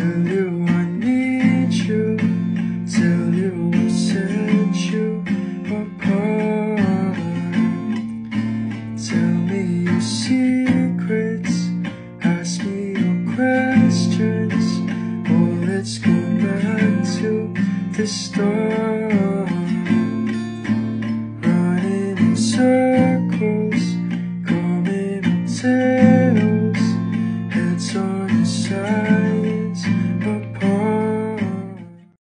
Tell you I need you. Tell you set you apart. Tell me your secrets. Ask me your questions. Oh, let's go back to the start. Running in circles Coming on tails. Heads on your side.